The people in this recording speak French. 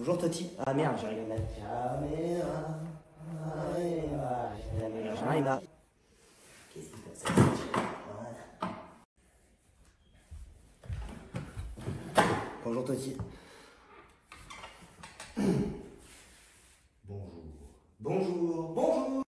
Bonjour Toti. Ah merde, j'arrive à ah, mettre caméra. Ah, j'arrive à. Qu'est-ce qui se passe? Voilà. Bonjour Toti. Bonjour. Bonjour.